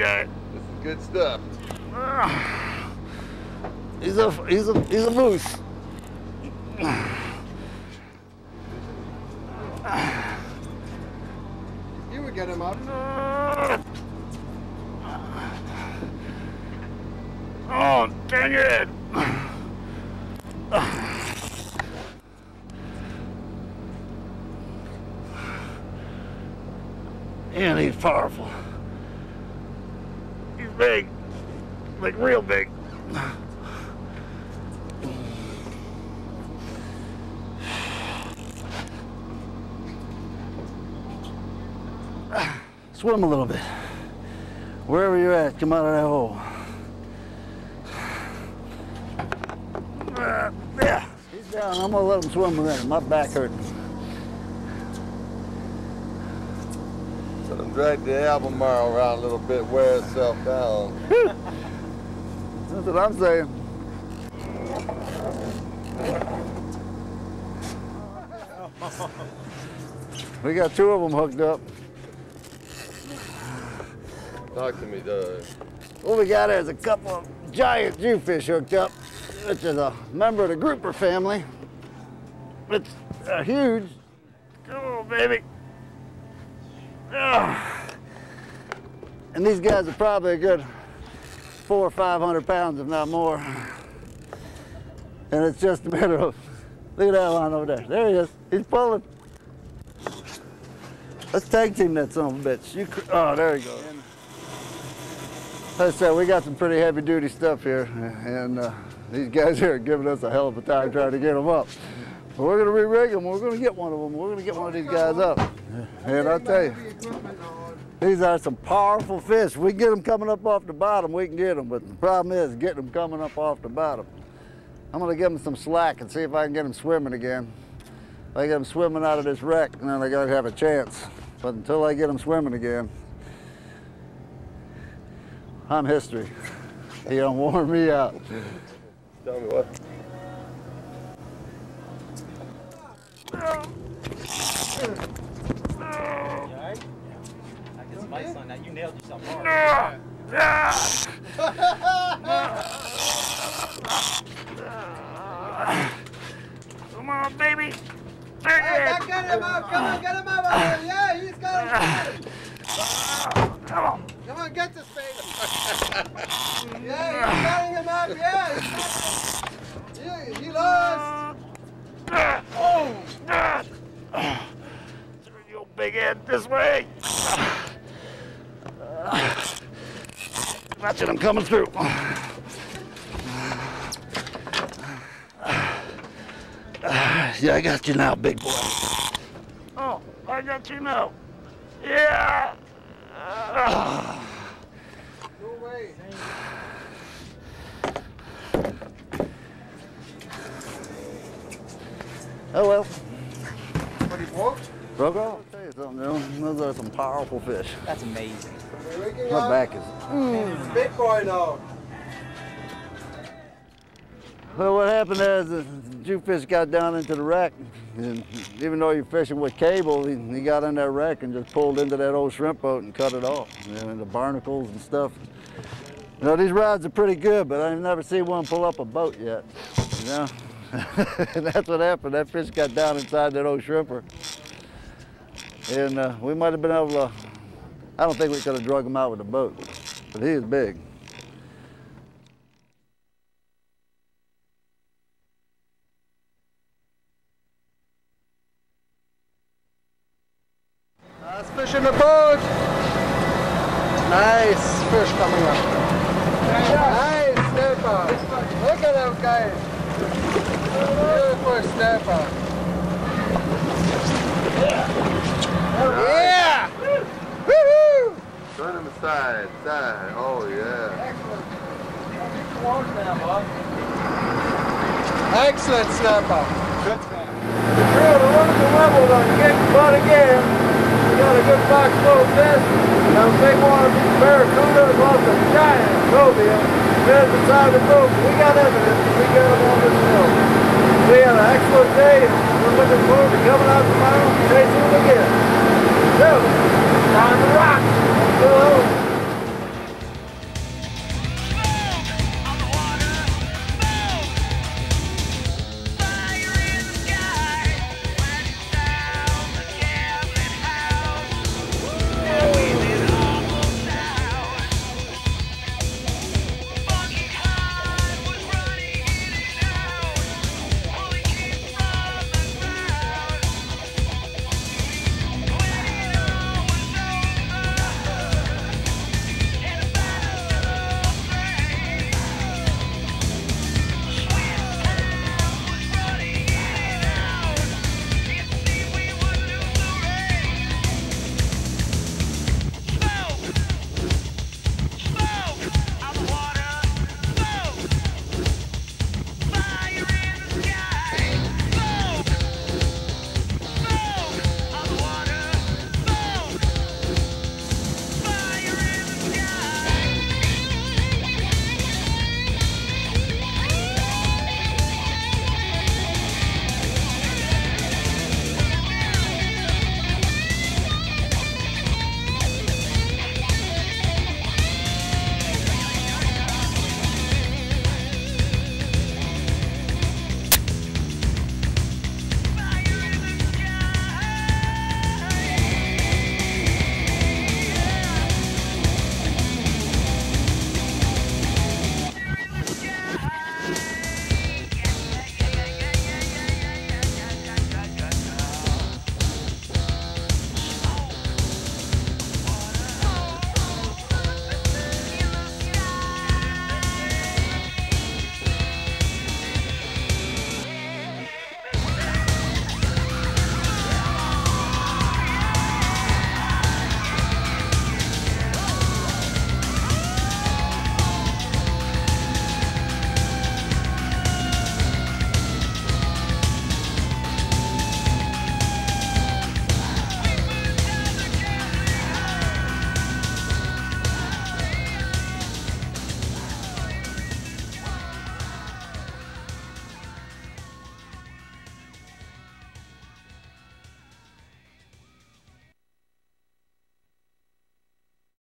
big guy. This is good stuff. He's a he's a he's a moose. You would get him up. Oh, dang it! And he's powerful. Big, like real big. Swim a little bit. Wherever you're at, come out of that hole. Yeah, he's down. I'm gonna let him swim with him. My back hurting. So them drag the Albemarle around a little bit, wear itself down. That's what I'm saying. We got two of them hooked up. Talk to me, Doug. What we got is a couple of giant Jewfish hooked up, which is a member of the grouper family. It's uh, huge. Come on, baby. And these guys are probably a good four or five hundred pounds, if not more. And it's just a matter of, look at that line over there. There he is. He's pulling. Let's tag team that son of a bitch. You, oh, there he goes. Like I said, we got some pretty heavy duty stuff here, and uh, these guys here are giving us a hell of a time trying to get them up. We're gonna re-rig them. We're gonna get one of them. We're gonna get one of these guys up. And I'll tell you, these are some powerful fish. We get them coming up off the bottom, we can get them. But the problem is getting them coming up off the bottom. I'm gonna give them some slack and see if I can get them swimming again. If I get them swimming out of this wreck, then I gotta have a chance. But until I get them swimming again, I'm history. He don't wear me out. Tell me what. I can spice on that. You nailed yourself hard. Come on, baby. Hey, get him up! Come on, get him up! Yeah, he's got him! Come on. Come on, get this baby! Yeah, he's getting him! Yeah, he's got him. You, you lost! Oh! Turn your big head this way. That's it, I'm coming through. Yeah, I got you now, big boy. Oh, I got you now. Yeah. No way. Oh well. But he walked. Broke off. I'll tell you something, though. Those are some powerful fish. That's amazing. My up. back is. He's a big boy now. Well, what happened is the Jewfish got down into the wreck. And even though you're fishing with cable, he, he got in that wreck and just pulled into that old shrimp boat and cut it off. And the barnacles and stuff. You know, these rods are pretty good, but I've never seen one pull up a boat yet. You know? and that's what happened. That fish got down inside that old shrimper. And uh, we might have been able to, I don't think we could have drug him out with a boat, but he is big. Fish in the boat. Nice fish coming up. Nice snapper. Look at them guys. Beautiful snapper. Yeah. Woohoo! Turn him aside, side. Oh, yeah. Excellent snapper. We're on a wonderful level to get caught again. We got a good box full of fish. Now a big one of these barracuda and lost a giant cobia. Fed beside the boat. We got evidence. We got them on this film. We had an excellent day and we're looking forward to coming out tomorrow and chasing them again. So, time to rock. Oh.